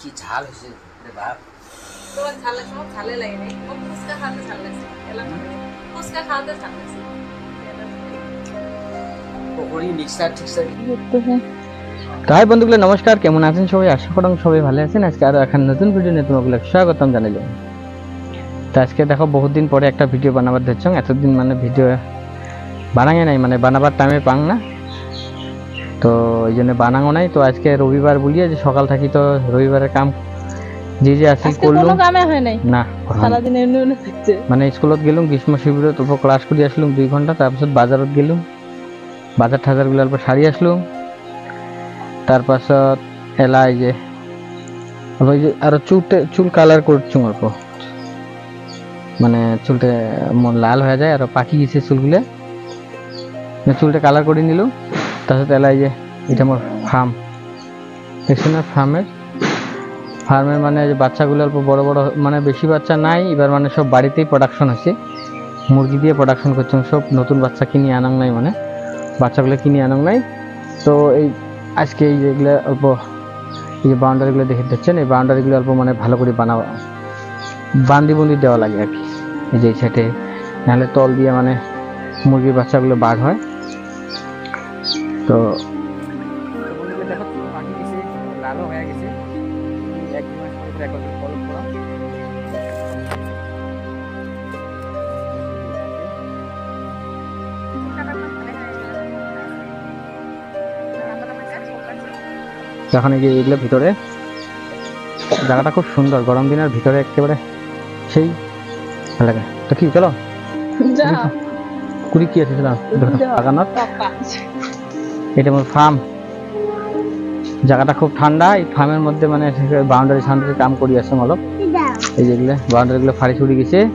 কি ঝাল হয়েছে? রে বাপ। তোমার ঝাল লাগছে আমার ঝালে লাগে নাই। আমার ফুচকা খাওয়াতে ঝাল লাগছে। এলাম ফুচকা খাওয়াতে ঝাল লাগছে। পকোড়ি মিক্সার টিক্সার তো বন্ধুগুলো নমস্কার। কেমন আছেন সবাই? আশা করুন সবাই ভালো আছেন। আজকে আরও এখন নতুন ভিডিও নিয়ে তোমাগুলো স্বাগতম জানাইলাম। তো আজকে দেখো বহুত দিন পরে একটা ভিডিও বানাবার ধরছং। এতদিন মানে ভিডিও বানাঙে নাই মানে বানাবার টাইমে পাং না। তো এই জন্য বানাঙো নাই। তো আজকে রবিবার বলিয়ে যে সকাল থাকি তো রবিবারের কাম যে যে আজকে করলুম। না মানে স্কুলত গেলুম গ্রীষ্ম উপর ক্লাস করে আসলুম দুই ঘণ্টা তারপাছত বাজারত গেলুম। বাজার ঠাজারগুলো অল্প সারি আসলুম। তারপাছত এলা এই যে আরও চুলতে চুল কালার করছুম অল্প। মানে চুলটা মন লাল হয়ে যায় আর পাকি গেছে চুলগুলো। মানে চুলটা কালার করে নিলুম। তারপর এলা এই যে, এটা আমার ফার্ম দেখছি না ফার্মের ফার্মের মানে যে বাচ্চাগুলো অল্প বড় বড় মানে বেশি বাচ্চা নাই, এবার মানে সব বাড়িতেই প্রোডাকশন হচ্ছে। মুরগি দিয়ে প্রোডাকশন করছেন সব নতুন বাচ্চা কিনে আনাং নাই মানে। বাচ্চাগুলো কিনে আনাং নাই। তো এই আজকে এই যেগুলো অল্প, এই যে বাউন্ডারিগুলো দেখে দিচ্ছেন এই বাউন্ডারিগুলো অল্প মানে ভালো করে বানাবো বান্দি বন্দি দেওয়া লাগে আর কি। এই যে সাইডে নাহলে তল দিয়ে মানে মুরগির বাচ্চাগুলো বার হয়। তো দেখো পাখি গেছে হয়ে গেছে এক মাস পরে একবার করা এখন এই যে এগুলো ভিতরে জায়গাটা খুব সুন্দর গরম দিনের ভিতরে একেবারে সেই ভালো লাগে। তো কি চলো? কুড়ি কি আছে চলো বাগানত এটা আমার ফার্ম জায়গাটা খুব ঠান্ডা, এই ফার্মের মধ্যে মানে বাউন্ডারি সাউন্ডারি কাম করি আছে অলপ। এই যেগুলো বাউন্ডারিগুলো ফাড়ি ছুড়ি গেছে।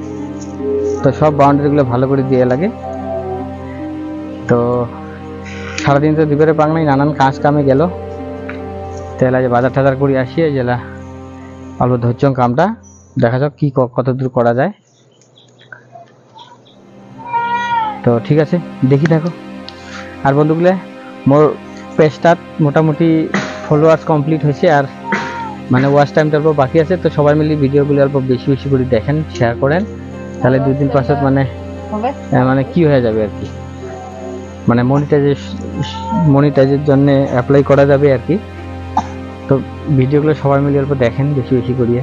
তো সব বাউন্ডারিগুলো ভালো করে দিয়ে লাগে। তো সারাদিন তো দুপুরে পাং নাই নানান কাজ কামে গেল। তেলা যে বাজার টাজার করে আসি জেলা অল্প ধৈর্য কামটা। দেখা যাক ক- কত দূর করা যায়। তো ঠিক আছে, দেখি থাকো। আর বন্ধুগুলো মোর পেজটাত মোটামুটি ফলোয়ার্স কমপ্লিট হয়েছে আর মানে ওয়াচ টাইমটা অল্প বাকি আছে তো সবাই মিলে ভিডিওগুলো অল্প বেশি বেশি করে দেখেন শেয়ার করেন তাহলে দুই দিন পাছত মানে হবে। মানে কি হয়ে যাবে আর কি? মানে মনিটাইজের মনিটাইজের জন্য অ্যাপ্লাই করা যাবে আর কি? তো ভিডিওগুলো সবাই মিলে অল্প দেখেন বেশি বেশি করিয়ে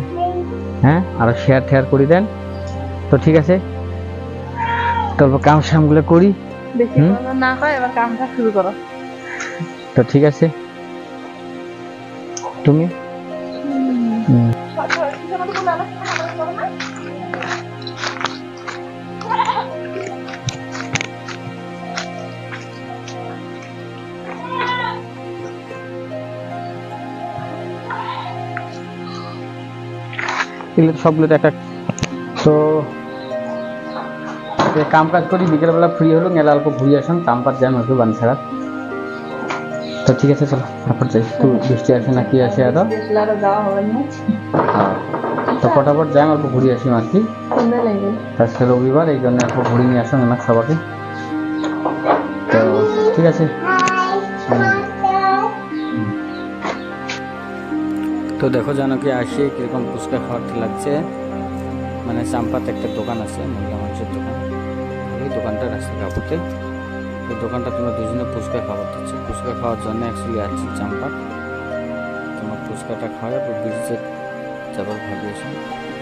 হ্যাঁ আর শেয়ার টেয়ার করে দেন। তো ঠিক আছে। তো অল্প কাম সামগুলো করি? না হয় এবার কামটা শুরু করো তো ঠিক আছে তুমি। এগুলো সবগুলো একটা তো কাম কাজ করি, বিকেলবেলা ফ্রি হলো গেলে অল্প ঘুরে আসুন, কাম কাজ যাই একটু বান ছাড়া তো ঠিক আছে চলো তারপর যাই। একটু বৃষ্টি আসে না কি আসে আরও না। হ্যাঁ। তো ফটাফট যাই অল্প ঘুরে আসি আর কি আজকে রবিবার এই জন্য অল্প ঘুরে নিয়ে আসুন আমার সবাইকে। তো ঠিক আছে। তো দেখো জানো কি আসি কীরকম ফুচকা খাওয়াতে লাগছে। মানে চাম্পাতে একটা দোকান আছে মহিলা মানুষের দোকান। ওই দোকানটা রাস্তা কাপুতে ওই দোকানটা তোমরা দুজনে ফুচকা খাবার দিচ্ছে। ফুচকা খাওয়ার জন্য অ্যাকচুয়ালি আসছি চাম্পাত তোমার ফুচকাটা খাওয়ার পর ব্রিজে যাবার ভাবিয়েছি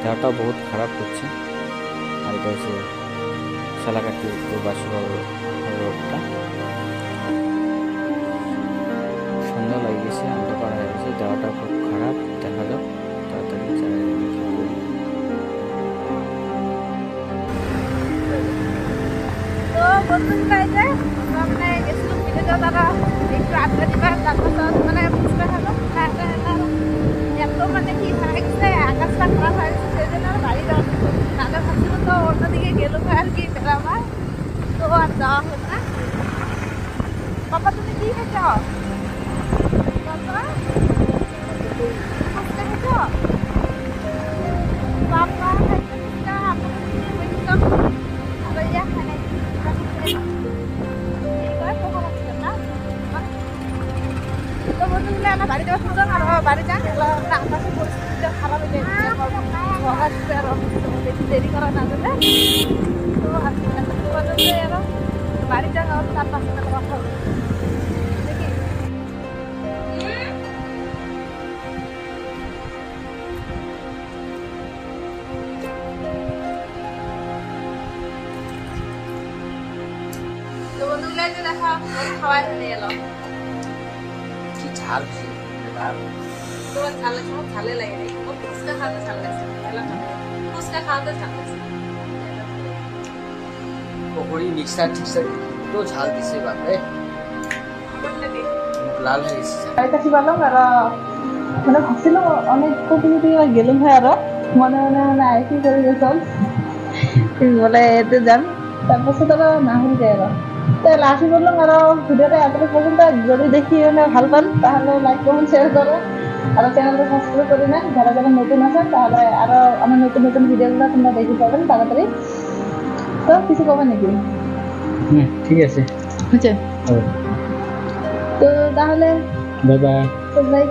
দেহটাও বহুত খারাপ হচ্ছে। আর এটা হচ্ছে সালাকাটি বাসি রোডটা সন্ধ্যা লাগে গেছে অন্ধকার হয়ে গেছে দেওয়াটা খুব খারাপ, দেখা যাক, তাড়াতাড়ি যাই। গেছিলাম মিলে যাওয়া দাদা একটু আড্ডা দিবার তারপর তো মানে বুঝতে হলো খাওয়া দাওয়া এত মানে কি হয়ে গেছে আকাশটা খারাপ হয়ে গেছে সেই জন্য আর বাড়ি যাওয়া হলো না। দাদা ভাবছিল তো অন্যদিকে গেল আর কি বেড়াবার তো আর যাওয়া হলো না বাবা তুমি কি খেয়েছ বাবা ফুচকা খেয়েছ বাবা খাইতে ফুচকা আপনাকে দিয়ে বলছিলাম আবার ইয়া খাই আমার বাড়ি যাওয়া শুরু আর বাড়ি যান এগুলো আকাশে পরিস্থিতি ঝড় আসবে আরও বেশি দেরি করা না গেলে তো আজকে আরও বাড়ি যাওয়া হবে তার পাঁচ কথা হবে দেখি। তো বন্ধুগুলো এই যে দেখো ওর খাওয়াই হয়ে এলো। কি ঝাল তোমার ঝাল লাগছে ঝালে লাগে রে ও ফুচকা খাওয়াতে ঝাল লাগছে। ফুচকা খাওয়াতে ঝাল লাগছে। পকোড়ি মিক্সার টিক্সার তো ঝাল দিছে বাপরে। আমার লাগে মুখ লাল হয়ে গেছে। আর মানে ভাবছিলাম অনেক কোটি কোটি গেলাম হয় আর মনে মনে মানে আইসি করে গেছাম বলে এতে যান। তারপর তো তারা না হয়ে যায় আর তাহলে আসি বললাম আর ভিডিওটা এতটা পর্যন্ত যদি দেখি মানে ভালো পান তাহলে লাইক করুন শেয়ার করুন আর চ্যানেলটা সাবস্ক্রাইব করে নেন। যারা যারা নতুন আছেন তাহলে আরও আমার নতুন নতুন ভিডিওগুলো তোমরা দেখে পাবেন তাড়াতাড়ি। তো কিছু কবে নাকি? হুম ঠিক আছে। বুঝছেন তো তাহলে বাই বাই। নাইট